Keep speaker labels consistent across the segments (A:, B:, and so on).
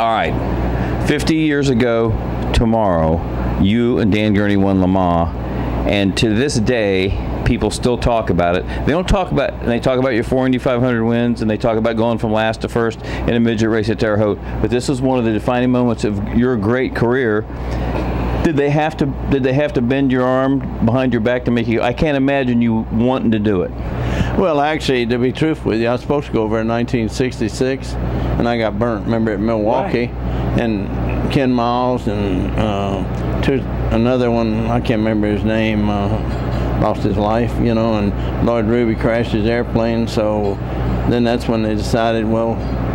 A: All right. 50 years ago tomorrow, you and Dan Gurney won Le Mans, and to this day, people still talk about it. They don't talk about, and they talk about your four Indy 500 wins, and they talk about going from last to first in a midget race at Terre Haute. But this is one of the defining moments of your great career. Did they have to? Did they have to bend your arm behind your back to make you? I can't imagine you wanting to do it.
B: Well, actually, to be truthful with you, I was supposed to go over in 1966, and I got burnt. Remember at Milwaukee,
A: right.
B: and Ken Miles and uh, two, another one I can't remember his name. Uh, lost his life, you know, and Lloyd Ruby crashed his airplane. So then that's when they decided, well,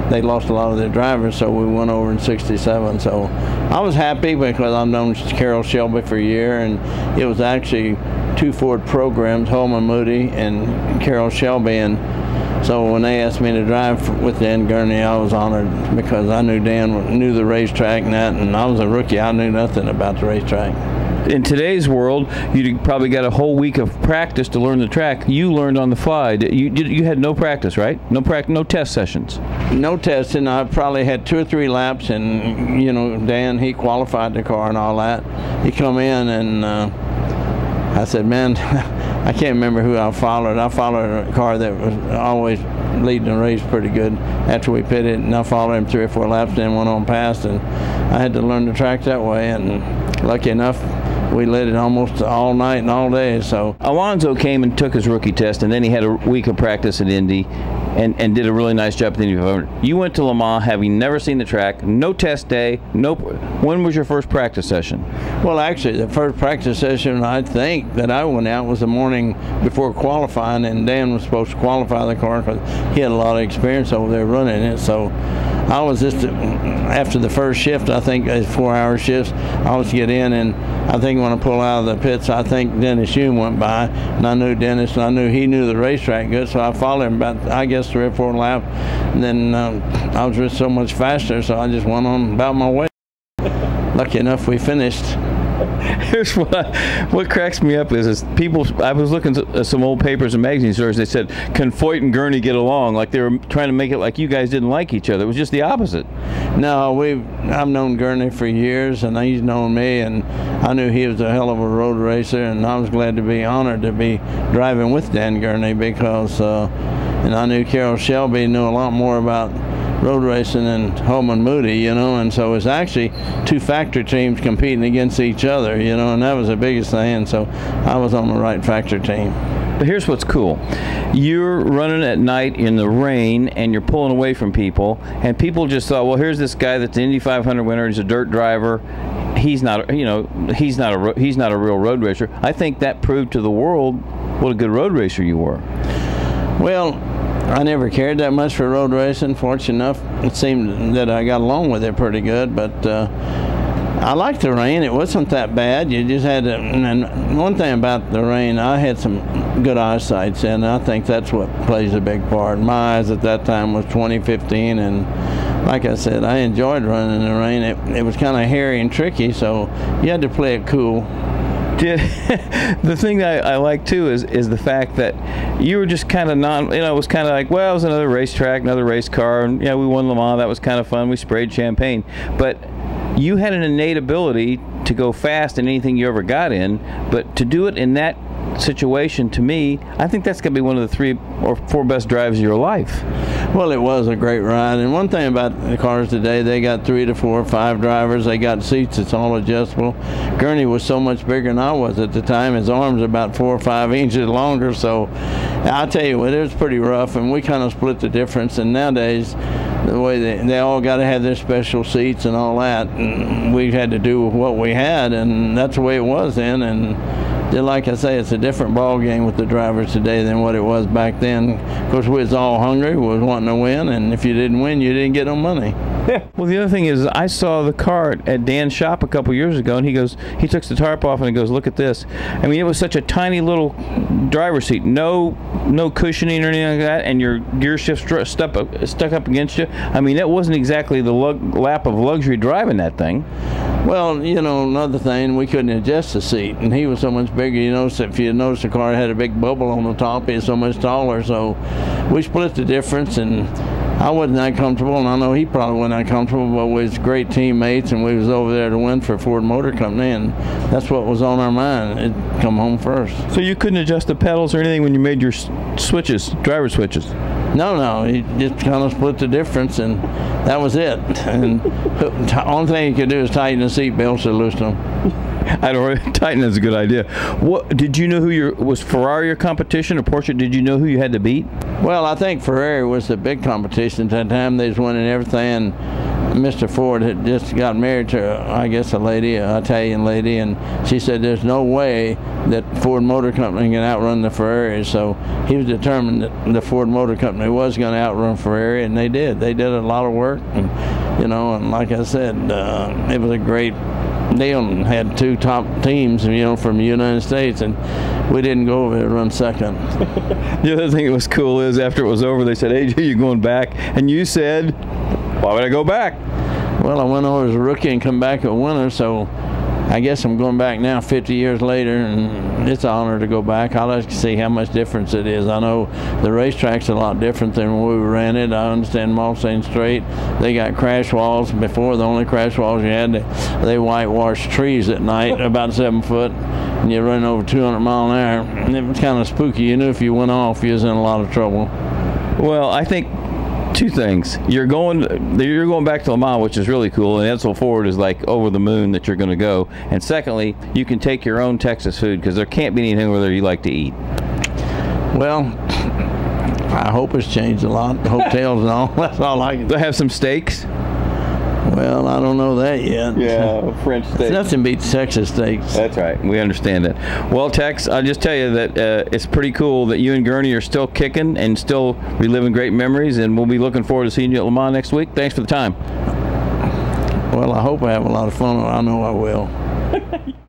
B: they lost a lot of their drivers, so we went over in 67. So I was happy because I've known Carroll Shelby for a year, and it was actually two Ford programs, Holman Moody and Carroll Shelby. And so when they asked me to drive with Dan Gurney, I was honored because I knew Dan knew the racetrack and that, and I was a rookie. I knew nothing about the racetrack
A: in today's world, you probably got a whole week of practice to learn the track. You learned on the fly. You you had no practice, right? No practice, no test sessions.
B: No testing. I probably had two or three laps, and you know, Dan he qualified the car and all that. He come in and uh, I said, man, I can't remember who I followed. I followed a car that was always leading the race pretty good after we pitted, and I followed him three or four laps, then went on past, and I had to learn the track that way. And lucky enough, we lit it almost all night and all day. So
A: Alonso came and took his rookie test, and then he had a week of practice at Indy. And, and did a really nice job at the Indy 500. You went to Le Mans having never seen the track, no test day, no. When was your first practice session?
B: Well, actually, the first practice session I think that I went out was the morning before qualifying, and Dan was supposed to qualify the car because he had a lot of experience over there running it. So I was just after the first shift. I think a four-hour shifts. I was get in, and I think when I pull out of the pits, I think Denis Hulme went by, and I knew Denis, and I knew he knew the racetrack good, so I followed him about I guess three or four laps. And then um, I was just so much faster, so I just went on about my way. Lucky enough, we finished.
A: Here's what what cracks me up is, is people. I was looking at some old papers and magazine stories. They said, "Can Foyt and Gurney get along?" Like they were trying to make it like you guys didn't like each other. It was just the opposite.
B: No, we. I've known Gurney for years, and he's known me, and I knew he was a hell of a road racer, and I was glad to be honored to be driving with Dan Gurney because, uh, and I knew Carroll Shelby knew a lot more about road racing and Holman Moody, you know, and so it was actually two factory teams competing against each other, you know, and that was the biggest thing. And so I was on the right factory team.
A: But here's what's cool. You're running at night in the rain and you're pulling away from people, and people just thought, well, here's this guy that's the Indy 500 winner. He's a dirt driver. He's not, you know, he's not a he's not a real road racer. I think that proved to the world what a good road racer you were.
B: Well, I never cared that much for road racing. Fortunate enough, it seemed that I got along with it pretty good. But uh, I liked the rain. It wasn't that bad. You just had to, and one thing about the rain, I had some good eyesight, and I think that's what plays a big part. My eyes at that time was 2015, and like I said, I enjoyed running in the rain. It, it was kind of hairy and tricky, so you had to play it cool.
A: the thing that I, I, like too is is the fact that you were just kind of non, you know, it was kind of like, well, it was another racetrack, another race car, and yeah, we won Le Mans. That was kind of fun. We sprayed champagne, but you had an innate ability to go fast in anything you ever got in, but to do it in that situation, to me, I think that's going to be one of the three or four best drives of your life.
B: Well, it was a great ride. And one thing about the cars today, they got three to four or five drivers. They got seats. It's all adjustable. Gurney was so much bigger than I was at the time. His arms about four or five inches longer. So I'll tell you it was pretty rough. And we kind of split the difference. And nowadays, the way they, they all got to have their special seats and all that. And we had to do with what we had. And that's the way it was then. And like I say, it's a different ball game with the drivers today than what it was back then. Of course, we was all hungry, we was wanting to win, and if you didn't win, you didn't get no money.
A: Yeah. Well, the other thing is, I saw the car at Dan's shop a couple years ago, and he goes, he took the tarp off and he goes, look at this. I mean, it was such a tiny little driver's seat, no, no cushioning or anything like that, and your gear shift stuck up, uh, stuck up against you. I mean, that wasn't exactly the lap of luxury driving that thing.
B: Well, you know, another thing, we couldn't adjust the seat, and he was so much bigger. You notice if you notice the car had a big bubble on the top, he's so much taller. So we split the difference, and I wasn't that comfortable, and I know he probably wasn't that comfortable, but we was great teammates, and we was over there to win for Ford Motor Company, and that's what was on our mind. It come home first.
A: So you couldn't adjust the pedals or anything when you made your switches, driver switches.
B: No, no, he just kind of split the difference, and that was it. And the only thing he could do is tighten the seat belts to loosen them.
A: I don't. Tighten is a good idea. What did you know who your was Ferrari your competition or Porsche? Did you know who you had to beat?
B: Well, I think Ferrari was the big competition at that time. They was winning everything. Mr. Ford had just got married to, I guess, a lady, an Italian lady, and she said there's no way that Ford Motor Company can outrun the Ferrari. So he was determined that the Ford Motor Company was going to outrun Ferrari, and they did. They did a lot of work, and, you know, and like I said, uh, it was a great deal and had two top teams, you know, from the United States, and we didn't go over there run second.
A: The other thing that was cool is after it was over, they said, "AJ, you're going back," and you said, "Why would I go back?"
B: Well, I went over as a rookie and come back a winner, so I guess I'm going back now 50 years later, and it's an honor to go back. I like to see how much difference it is. I know the racetrack's a lot different than when we ran it. I understand Mulsanne Straight. They got crash walls. Before, the only crash walls you had, they, they whitewashed trees at night, about seven foot, and you're running over 200 mile an hour. And it was kind of spooky. You knew if you went off, you was in a lot of trouble.
A: Well, I think two things. You're going you're going back to Le Mans, which is really cool, and Edsel Ford is like over the moon that you're going to go. And secondly, you can take your own Texas food because there can't be anything where you like to eat.
B: Well, I hope it's changed a lot. Hotels and all. That's all I can.
A: They have some steaks.
B: Well, I don't know that yet.
A: Yeah, French steaks.
B: Nothing beats Texas steaks.
A: That's right. We understand that. Well, Tex, I'll just tell you that uh, it's pretty cool that you and Gurney are still kicking and still reliving great memories, and we'll be looking forward to seeing you at Le Mans next week. Thanks for the time.
B: Well, I hope I have a lot of fun. I know I will.